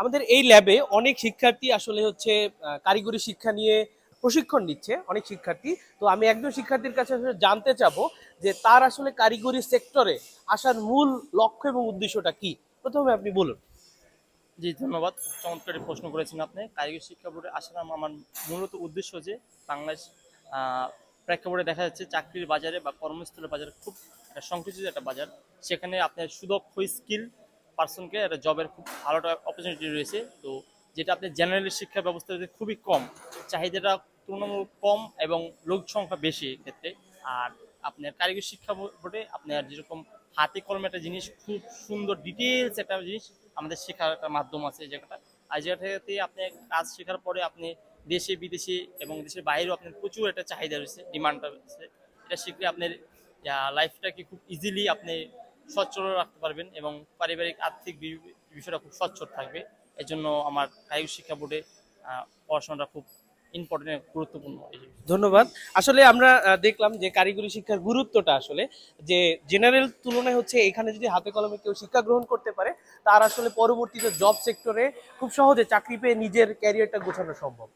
আমাদের এই ল্যাবে অনেক শিক্ষার্থী আসলে হচ্ছে কারিগরি শিক্ষা নিয়ে প্রশিক্ষণ নিচ্ছে, অনেক শিক্ষার্থী। তো আমি একজন শিক্ষার্থীর কাছে আসলে জানতে চাবো যে তার আসলে কারিগরি সেক্টরে আসার মূল লক্ষ্য এবং উদ্দেশ্যটা কি? প্রথমে আপনি বলুন। জি, ধন্যবাদ। চমৎকার প্রশ্ন করেছেন আপনি। কারিগরি শিক্ষা বোর্ডে আসার আম- আমার মূলত উদ্দেশ্য যে বাংলাদেশ প্রেক্ষাপটে দেখা যাচ্ছে চাকরির বাজারে বা কর্মস্থলের বাজারে খুব একটা সংকুচিত একটা বাজার। সেখানে আপনার সুদক্ষ স্কিল পার্সনকে একটা জবের খুব ভালো অপরচুনিটি রয়েছে। তো যেটা আপনার জেনারেল শিক্ষা ব্যবস্থা ব্যবস্থাতে খুবই কম। চাহিদাটা তুলনামূলক কম এবং লোক সংখ্যা বেশি ক্ষেত্রে আর আপনার কারিগরি শিক্ষা বোর্ডে আপনার যেরকম হাতে কলমে একটা জিনিস, খুব সুন্দর ডিটেলস একটা জিনিস আমাদের শেখার একটা মাধ্যম আছে জায়গাটা। আর জায়গাটাতে আপনি কাজ শেখার পরে আপনি দেশে, বিদেশে এবং দেশের বাইরেও আপনার প্রচুর একটা চাহিদা রয়েছে ডিমান্ডটা রয়েছে। এটা শিখলে আপনার লাইফটাকে খুব ইজিলি আপনি সচ্ছল রাখতে পারবেন এবং পারিবারিক আর্থিক বিষয়টা খুব সচ্ছল থাকবে। এর জন্য আমার কারিগরি শিক্ষা বোর্ডে পড়াশোনাটা খুব ইম্পর্টেন্ট গুরুত্বপূর্ণ ধন্যবাদ। আসলে আমরা দেখলাম যে কারিগরি শিক্ষার গুরুত্বটা আসলে, যে জেনারেল তুলনায় হচ্ছে এখানে যদি হাতে কলমে কেউ শিক্ষা গ্রহণ করতে পারে, তার আসলে পরবর্তীতে জব সেক্টরে খুব সহজে চাকরি পেয়ে নিজের ক্যারিয়ারটা গোছানো সম্ভব।